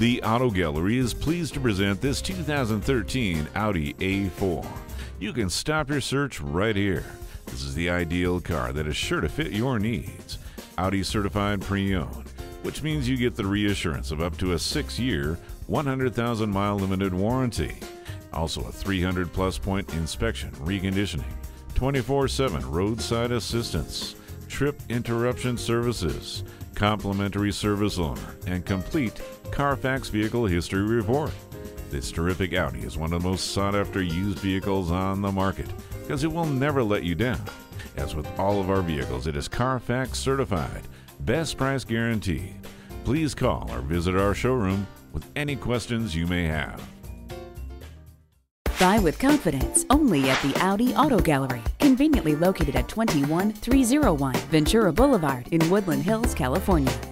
The Auto Gallery is pleased to present this 2013 Audi A4. You can stop your search right here. This is the ideal car that is sure to fit your needs. Audi certified pre owned, which means you get the reassurance of up to a six year, 100,000 mile limited warranty. Also, a 300 plus point inspection, reconditioning, 24 7 roadside assistance, trip interruption services, complimentary service owner, and complete Carfax vehicle history report. This terrific Audi is one of the most sought after used vehicles on the market because it will never let you down. As with all of our vehicles, it is Carfax certified, best price guaranteed. Please call or visit our showroom with any questions you may have. Buy with confidence only at the Audi Auto Gallery, conveniently located at 21301 Ventura Boulevard in Woodland Hills, California.